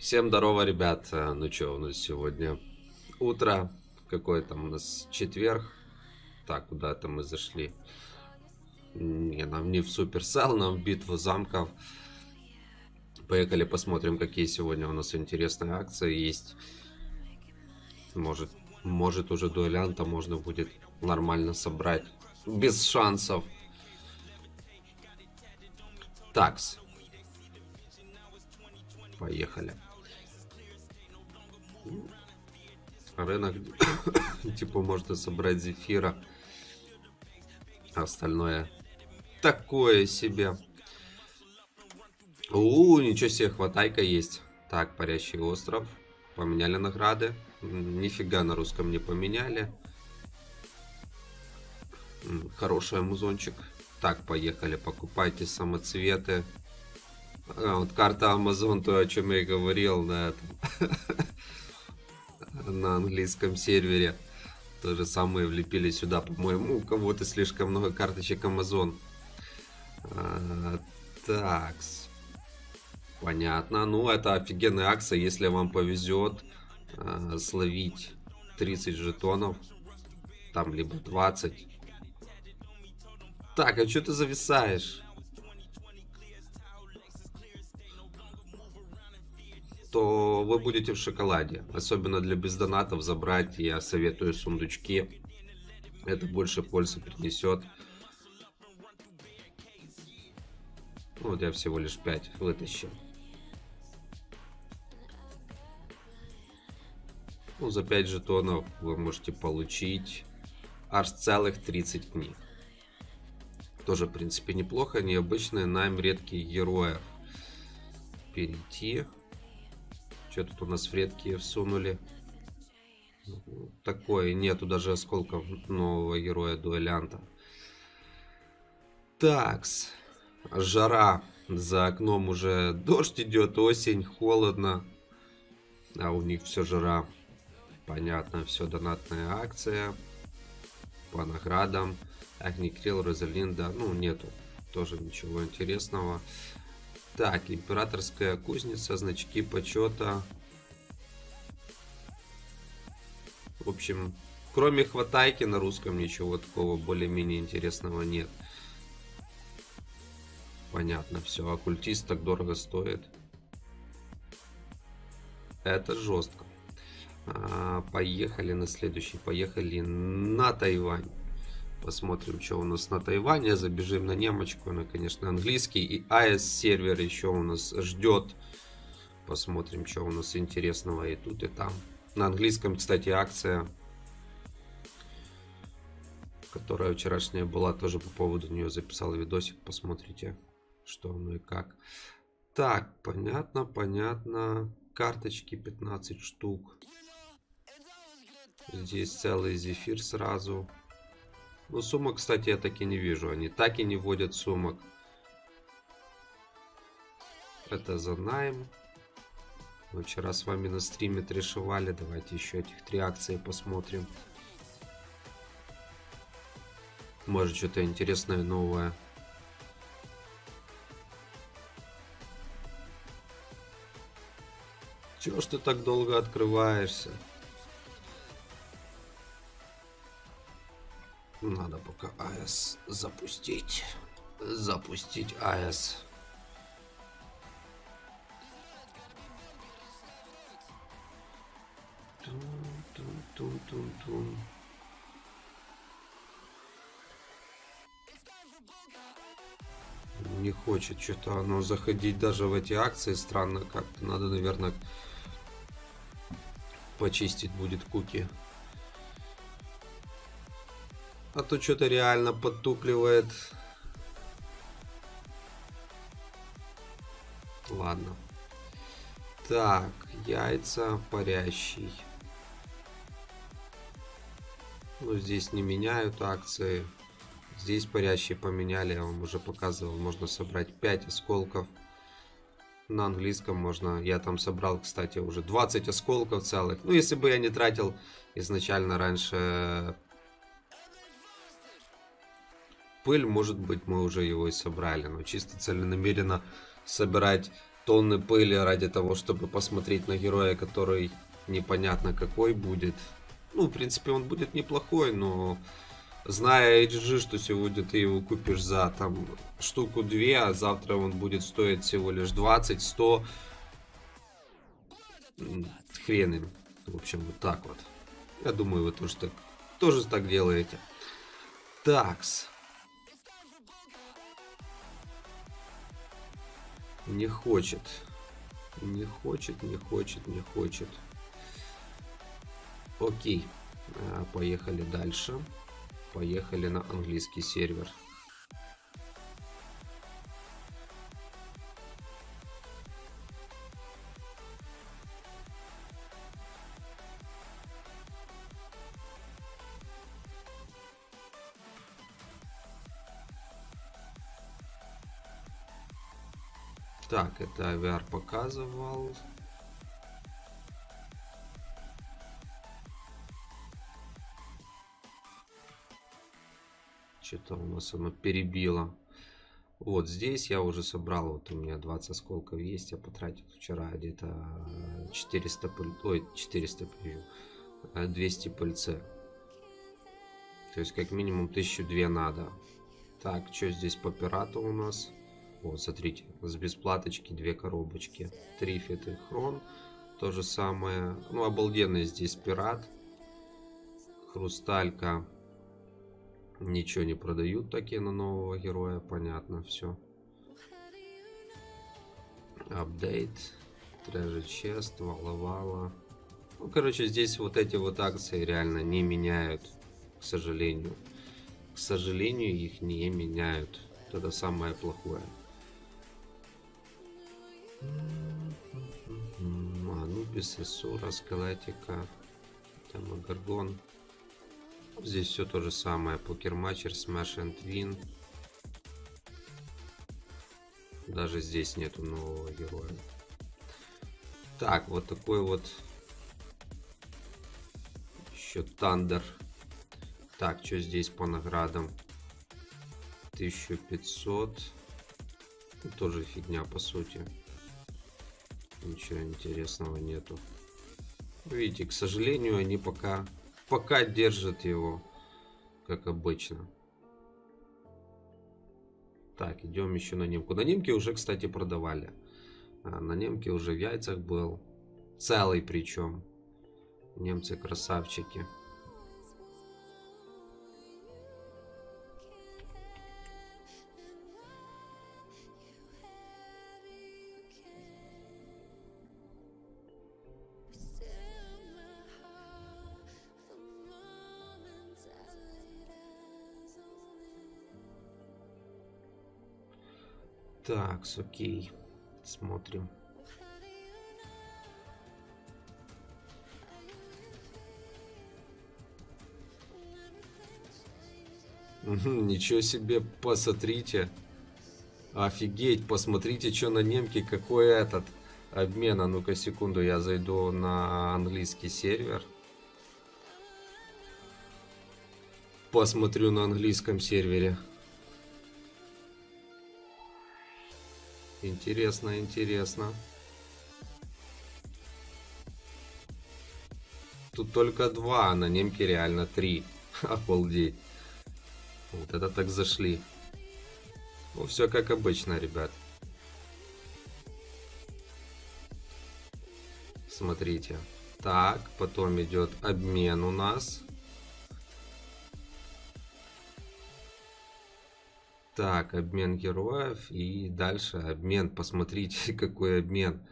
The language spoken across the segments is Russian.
Всем здорово, ребят. А, Ну что, у нас сегодня утро. Какой там у нас четверг. Так, куда-то мы зашли. Не, нам не в суперсел, нам в битву замков. Поехали посмотрим, какие сегодня у нас интересные акции есть. Может, может уже дуэлянта можно будет нормально собрать. Без шансов. Такс. Поехали. Рынок, типа, можно собрать зефира. А остальное такое себе. У, ничего себе, хватайка есть. Так, парящий остров. Поменяли награды. Нифига на русском не поменяли. Хороший амазончик. Так, поехали, покупайте самоцветы. А, вот карта Amazon, то, о чем я и говорил на этом. на английском сервере. То же самое влепили сюда, по-моему, у кого-то слишком много карточек Amazon. А, такс. Понятно. Ну, это офигенная акция, если вам повезет а, словить 30 жетонов. Там либо 20. Так, а что ты зависаешь? То вы будете в шоколаде. Особенно для бездонатов забрать я советую сундучки. Это больше пользы принесет. Вот я всего лишь 5 вытащил. Ну, за 5 жетонов вы можете получить аж целых 30 книг. Тоже, в принципе, неплохо. Необычные, найм редких героев. Перейти. Что тут у нас в редкие всунули? Такое, нету даже осколков нового героя дуэлянта. Такс. Жара. За окном уже дождь идет, осень, холодно. А у них все жара. Понятно, все донатная акция. По наградам. Агникрил, Розалинда. Ну, нету тоже ничего интересного. Так, императорская кузница, значки почета. В общем, кроме хватайки на русском ничего такого более-менее интересного нет. Понятно, все. Оккультист так дорого стоит. Это жестко. А, поехали на следующий. Поехали на Тайвань. Посмотрим, что у нас на Тайване. Забежим на немочку. Ну, конечно, английский. И AS сервер еще у нас ждет. Посмотрим, что у нас интересного и тут, и там. На английском, кстати, акция, которая вчерашняя была, тоже по поводу нее записал видосик. Посмотрите, что оно и как. Так, понятно, понятно. Карточки 15 штук. Здесь целый зефир сразу. Ну, сумок, кстати, я так и не вижу. Они так и не вводят сумок. Это за найм. Мы вчера с вами на стриме трешевали. Давайте еще этих три акции посмотрим. Может, что-то интересное новое. Чего ж ты так долго открываешься? Надо пока АЭС запустить. Запустить АЭС. Тун-тун-тун-тун-тун. Не хочет что-то оно заходить даже в эти акции. Странно как-то. Надо, наверное, почистить будет куки. А то что-то реально подтупливает. Ладно. Так, яйца парящий. Ну, здесь не меняют акции. Здесь парящие поменяли, я вам уже показывал. Можно собрать 5 осколков. На английском можно. Я там собрал, кстати, уже 20 осколков целых. Ну, если бы я не тратил изначально раньше пыль, может быть, мы уже его и собрали. Но чисто целенамеренно собирать тонны пыли ради того, чтобы посмотреть на героя, который непонятно какой будет. Ну, в принципе, он будет неплохой, но зная HG, что сегодня ты его купишь за там штуку 2, а завтра он будет стоить всего лишь 20, 100, хрен им. В общем, вот так вот. Я думаю, вы тоже так, тоже так делаете. Такс. Не хочет. Не хочет, не хочет, не хочет. Окей. А, поехали дальше. Поехали на английский сервер. Так, это VR показывал. Что-то у нас оно перебило. Вот здесь я уже собрал, вот у меня 20 осколков есть, я потратил вчера где-то 400 пыль, ой, 400 пыль, 200 пыльце. То есть как минимум 1002 надо. Так, что здесь по пирату у нас? Вот, смотрите, с бесплаточки две коробочки. Трифит и Хрон. То же самое. Ну, обалденный здесь пират. Хрусталька. Ничего не продают такие на нового героя. Понятно, все. Апдейт. Treasure Chest, Вала-Вала. Ну, короче, здесь вот эти вот акции реально не меняют, к сожалению. К сожалению, их не меняют. Это самое плохое. Анубис, Исура, Скелетика, Тамагаргон. Здесь все то же самое. Покерматчер, Smash and Win. Даже здесь нету нового героя. Так, вот такой вот еще Тандер. Так, что здесь по наградам? 1500. Тоже фигня, по сути. Ничего интересного нету. Видите, к сожалению, они пока, пока держат его, как обычно. Так, идем еще на немку. На немке уже, кстати, продавали. А, на немке уже в яйцах был. Целый причем. Немцы красавчики. Так, окей. Смотрим. Ничего себе, посмотрите. Офигеть, посмотрите, что на немке, какой этот обмен. А ну-ка, секунду, я зайду на английский сервер. Посмотрю на английском сервере. Интересно, интересно. Тут только два, а на немке реально три. Обалдеть. Вот это так зашли. Ну, все как обычно, ребят. Смотрите. Так, потом идет обмен у нас. Так, обмен героев и дальше обмен. Посмотрите, какой обмен.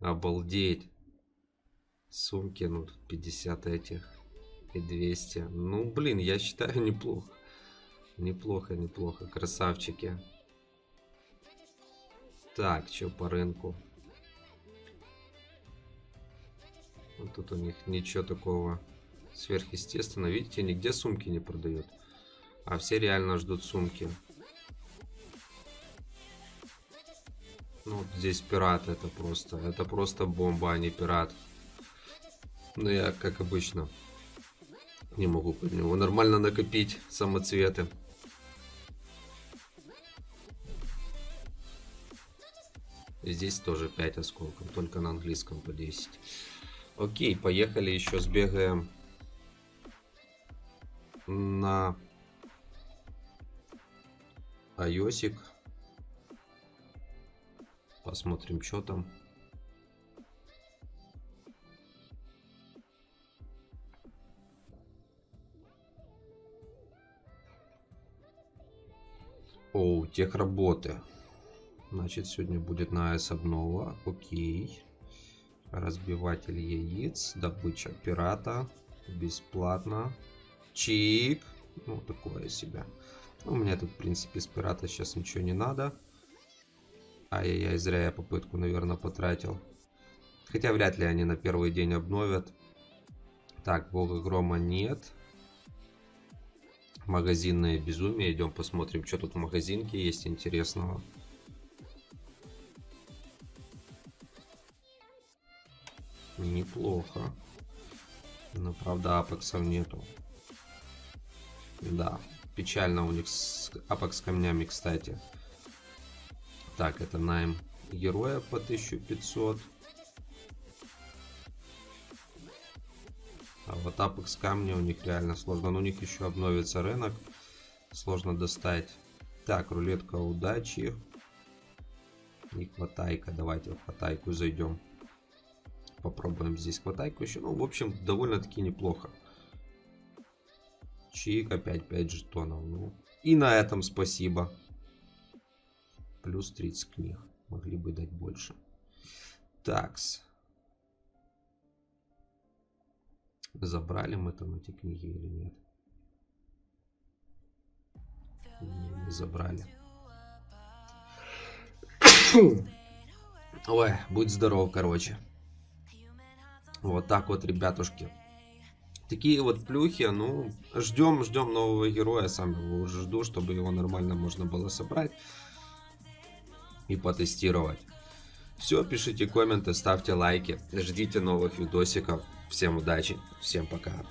Обалдеть. Сумки, ну тут 50 этих и 200. Ну, блин, я считаю неплохо. Неплохо, неплохо. Красавчики. Так, что по рынку? Вот тут у них ничего такого сверхъестественного. Видите, нигде сумки не продают. А все реально ждут сумки. Ну, здесь пират это просто. Это просто бомба, а не пират. Но я, как обычно, не могу под него нормально накопить самоцветы. Здесь тоже 5 осколков, только на английском по 10. Окей, поехали еще сбегаем на iOSик. Посмотрим, что там. О, тех работы. Значит, сегодня будет на AS обнова. Окей. Разбиватель яиц. Добыча пирата. Бесплатно. Чик. Ну, такое себя. У меня тут, в принципе, с пирата сейчас ничего не надо. Ай-яй-яй, зря я попытку, наверное, потратил. Хотя вряд ли они на первый день обновят. Так, Бога Грома нет. Магазинное безумие. Идем посмотрим, что тут в магазинке есть интересного. Неплохо. Но, правда, апексов нету. Да, печально у них с апекс камнями, кстати. Так, это найм героя по 1500. А вот апекс камня у них реально сложно. Но у них еще обновится рынок. Сложно достать. Так, рулетка удачи. И хватайка. Давайте в хватайку зайдем. Попробуем здесь хватайку еще. Ну, в общем, довольно-таки неплохо. Чик, опять 5 жетонов. Ну, и на этом спасибо. Плюс 30 книг. Могли бы дать больше. Такс. Забрали мы там эти книги или нет? Не, забрали. Ой, будь здоров, короче. Вот так вот, ребятушки. Такие вот плюхи, ну, ждем, ждем нового героя, сам его уже жду, чтобы его нормально можно было собрать и потестировать. Все, пишите комменты, ставьте лайки, ждите новых видосиков. Всем удачи, всем пока.